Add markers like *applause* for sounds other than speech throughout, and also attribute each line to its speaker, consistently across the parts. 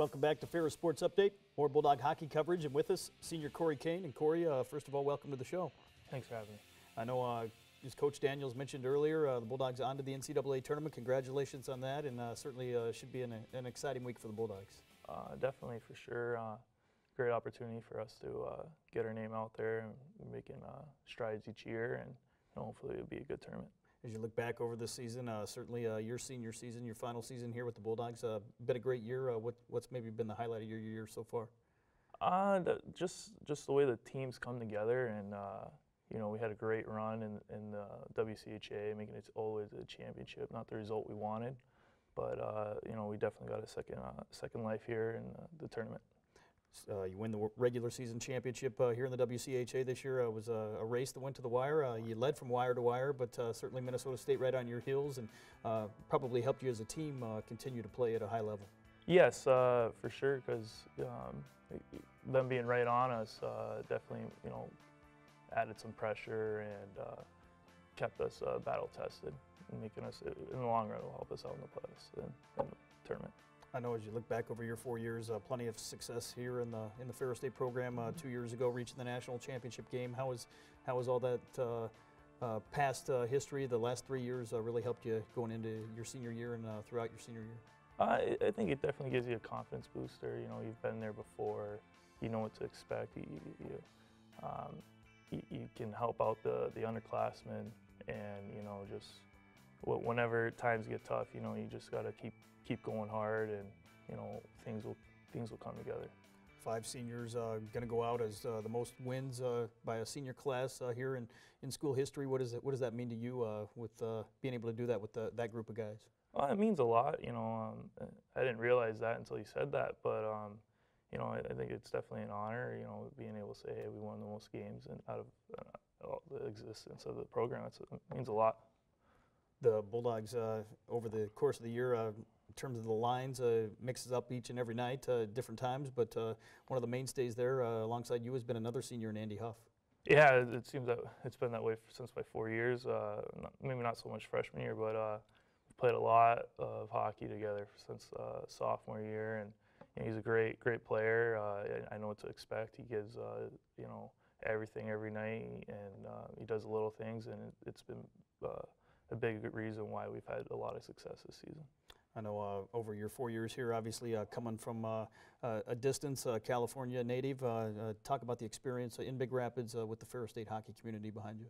Speaker 1: Welcome back to Ferris Sports Update. More Bulldog hockey coverage, and with us, senior Cory Kane. And Cory, uh, first of all, welcome to the show.
Speaker 2: Thanks for having me.
Speaker 1: I know, uh, as Coach Daniels mentioned earlier, uh, the Bulldogs on to the NCAA tournament. Congratulations on that, and uh, certainly uh, should be an, an, exciting week for the Bulldogs.
Speaker 2: Uh, definitely, for sure. great opportunity for us to get our name out there and making strides each year, and hopefully it'll be a good tournament
Speaker 1: as you look back over this season, uh, certainly uh, your senior season, your final season here with the Bulldogs, uh, been a great year. Uh, what, what's maybe been the highlight of your year so far?
Speaker 2: Uh, the, just just the way the teams come together, and uh, you know we had a great run in, in the WCHA, making it the to the championship. Not the result we wanted, but uh, you know we definitely got a second second life here in the tournament.
Speaker 1: Uh, you win the regular season championship uh, here in the WCHA this year. It uh, was a, a, race that went to the wire. Uh, you led from wire to wire, but uh, certainly Minnesota State right on your heels and uh, probably helped you as a team continue to play at a high level.
Speaker 2: Yes, for sure, because um, them being right on us definitely, you know, added some pressure and kept us battle tested, making us in the long run will help us out in the playoffs and in the tournament.
Speaker 1: I know as you look back over your four years, uh, plenty of success here in the in the Ferris State program. Uh, two years ago, reaching the national championship game. How was how was all that uh, uh past uh, history? The last three years uh, really helped you going into your senior year and throughout your senior year.
Speaker 2: I, I think it definitely gives you a confidence booster. You know, you've been there before. You know what to expect. You, you, um, you, you can help out the the underclassmen, and you know just whenever times get tough, you know, you just got to keep keep going hard, and you know, things will things will come together.
Speaker 1: Five seniors uh, going to go out as uh, the most wins uh, by a senior class uh, here in, in school history. What, is it, what does that mean to you uh, with uh, being able to do that with the, that group of guys?
Speaker 2: Well, it means a lot. You know, um, I didn't realize that until you said that, but um, you know, I, I, think it's definitely an honor. You know, being able to say, "Hey, we won the most games," and out of the existence of the program, it means a lot
Speaker 1: the Bulldogs uh, over the course of the year, uh, terms of the lines, uh, mixes up each and every night, uh, different times. But uh, one of the mainstays there, uh, alongside you, has been another senior in Andy Huff.
Speaker 2: Yeah, it seems that it's been that way since my four years. Not, maybe not so much freshman year, but we've played a lot of hockey together since sophomore year, and you know, he's a great, great player. I, I, know what to expect. He gives, you know, everything every night, and he does little things, and it, has been a big reason why we've had a lot of success this season.
Speaker 1: I know uh, over your four years here, obviously uh, coming from uh, uh a distance, uh, California native, uh, talk about the experience in Big Rapids with the Ferris State hockey community behind you.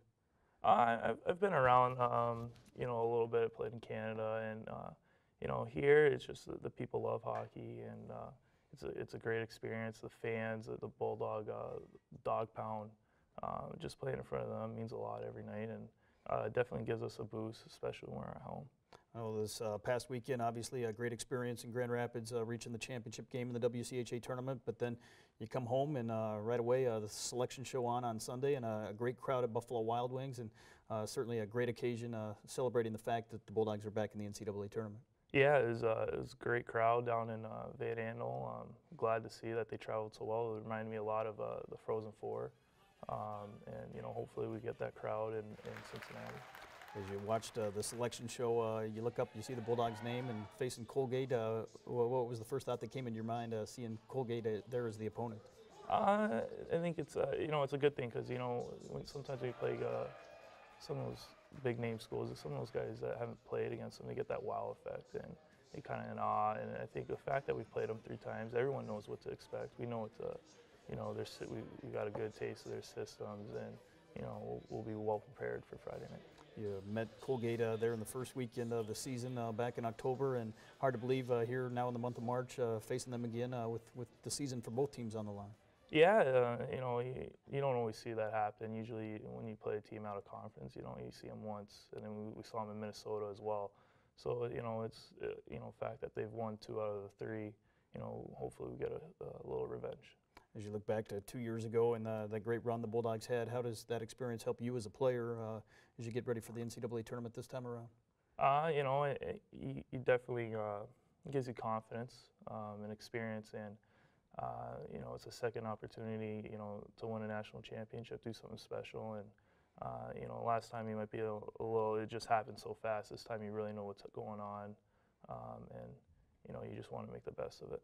Speaker 2: I've, I've been around, um, you know, a little bit, played in Canada, and, you know, here it's just the, the people love hockey, and it's, a, it's a great experience. The fans, the, the Bulldog Dog Pound, um, just playing in front of them means a lot every night, and uh, definitely gives us a boost, especially when we're at home.
Speaker 1: Know this uh, past weekend, obviously a great experience in Grand Rapids, uh, reaching the championship game in the WCHA tournament. But then you come home and uh, right away uh, the selection show on on Sunday, and a, great crowd at Buffalo Wild Wings, and uh, certainly a great occasion uh, celebrating the fact that the Bulldogs are back in the NCAA tournament.
Speaker 2: Yeah, it was, it was a great crowd down in Van Andel. Um, glad to see that they traveled so well. It reminded me a lot of the Frozen Four. Um, and you know, hopefully we get that crowd in, in Cincinnati.
Speaker 1: As you watched uh, the selection show, uh, you look up, you see the Bulldogs' name, and facing Colgate. Uh, what was the first thought that came into your mind, uh, seeing Colgate uh, there as the opponent?
Speaker 2: Uh, I think it's you know it's a good thing because you know sometimes we play some of those big name schools, some of those guys that haven't played against them, they get that wow effect and they kind of in awe. And I think the fact that we've played them three times, everyone knows what to expect. We know what to you know, we, we got a good taste of their systems, and you know, we'll, we'll be well prepared for Friday night.
Speaker 1: You met Colgate uh, there in the first weekend of the season uh, back in October, and hard to believe uh, here now in the month of March uh, facing them again uh, with, with the season for both teams on the line.
Speaker 2: Yeah, uh, you know, you, you, don't always see that happen. Usually, when you play a team out of conference, you know, you see them once, and then we, we saw them in Minnesota as well. So, you know, it's you know, fact that they've won two out of the three. You know, hopefully we get a, a little revenge
Speaker 1: as you look back to two years ago and uh, that great run the Bulldogs had, how does that experience help you as a player uh, as you get ready for the NCAA tournament this time around?
Speaker 2: Uh, you know, it, it, it definitely uh, gives you confidence um, and experience, and uh, you know, it's a second opportunity, you know, to win a national championship, do something special, and uh, you know, last time you might be a, a, little, it just happened so fast. This time you really know what's going on, um, and you know, you just want to make the best of it.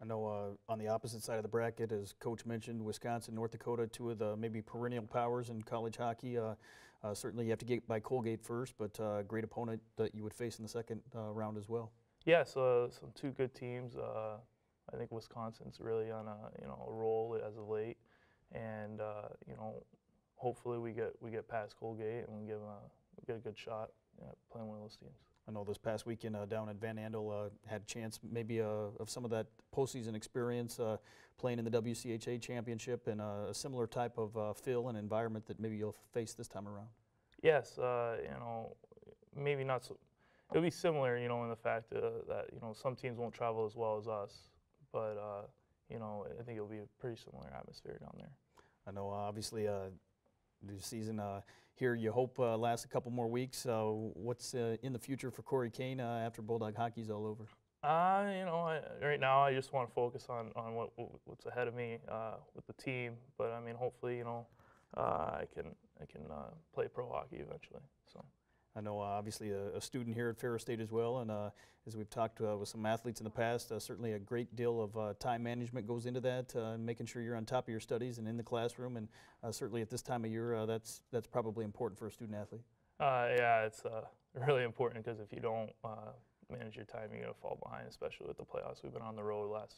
Speaker 1: I know uh, on the opposite side of the bracket, as Coach mentioned, Wisconsin, North Dakota, two of the maybe perennial powers in college hockey. Uh, uh, certainly, you have to get by Colgate first, but uh, great opponent that you would face in the second uh, round as well.
Speaker 2: Yeah, so some two good teams. Uh, I think Wisconsin's really on a you know a roll as of late, and you know hopefully we get we get past Colgate and we give a we get a good shot at playing one of those teams.
Speaker 1: I know this past weekend uh, down at Van Andel uh, had a chance maybe uh, of some of that postseason experience uh, playing in the WCHA championship and uh, a similar type of uh, feel and environment that maybe you'll face this time around.
Speaker 2: Yes, uh, you know, maybe not so. It'll be similar, you know, in the fact uh, that you know some teams won't travel as well as us, but uh, you know, I think it'll be a pretty similar atmosphere down there.
Speaker 1: I know obviously uh, the season uh, here you hope uh, lasts a couple more weeks. What's uh, in the future for Cory Kane after Bulldog hockey's all over?
Speaker 2: Uh, you know, I, right now I just want to focus on, on what what's ahead of me uh, with the team. But I mean, hopefully, you know, uh, I can I can play pro hockey eventually. So
Speaker 1: I know uh, obviously a, a student here at Ferris State as well, and uh, as we've talked uh, with some athletes in the past, uh, certainly a great deal of uh, time management goes into that, uh, making sure you're on top of your studies and in the classroom, and certainly at this time of year, that's that's probably important for a student athlete.
Speaker 2: yeah, it's *laughs* really important because if you don't manage your time, you're gonna fall behind, especially with the playoffs. We've been on the road last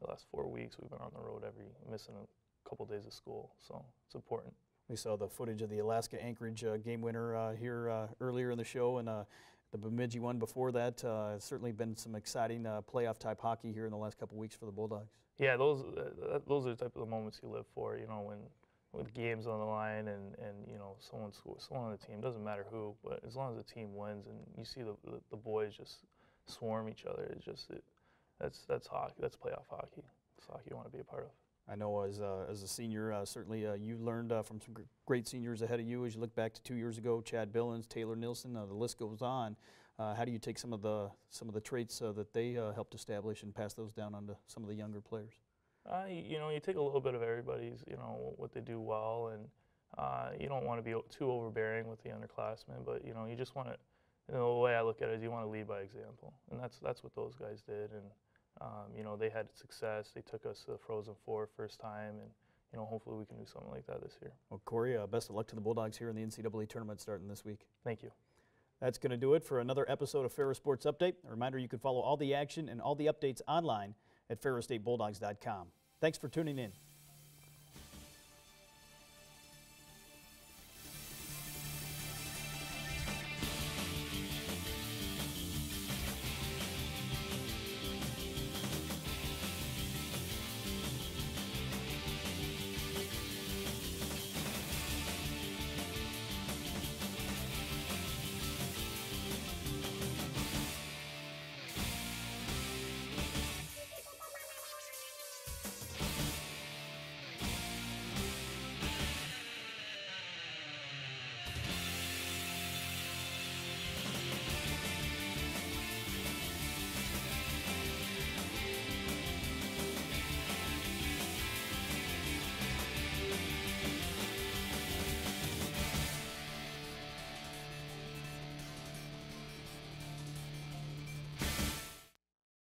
Speaker 2: the last four weeks. We've been on the road every missing a couple days of school, so it's important.
Speaker 1: We saw the footage of the Alaska Anchorage uh, game winner uh, here uh, earlier in the show, and uh, the Bemidji one before that. Uh, it's certainly been some exciting uh, playoff type hockey here in the last couple weeks for the Bulldogs.
Speaker 2: Yeah, those uh, those are the type of the moments you live for. You know, when when game's on the line and, and you know someone someone on the team doesn't matter who, but as long as the team wins and you see the the, the boys just swarm each other, it's just it, that's that's hockey. That's playoff hockey. It's hockey you want to be a part of.
Speaker 1: I know as, uh, as a senior, uh, certainly uh, you learned uh, from some gr- great seniors ahead of you as you look back to two years ago, Chad Billins, Taylor Nelson, uh, the list goes on. Uh, how do you take some of the, some of the traits that they helped establish and pass those down onto some of the younger players?
Speaker 2: You know, you take a little bit of everybody's, you know, what they do well, and you don't want to be too overbearing with the underclassmen, but you know, you just want to. You know, the way I look at it is, you want to lead by example, and that's that's what those guys did, and um, you know, they had success. They took us to the Frozen Four first time, and you know, hopefully we can do something like that this year.
Speaker 1: Well, Cory, uh, best of luck to the Bulldogs here in the NCAA tournament starting this week.
Speaker 2: Thank you.
Speaker 1: That's going to do it for another episode of Ferris Sports Update. A reminder you can follow all the action and all the updates online at ferrisstatebulldogs.com. Thanks for tuning in.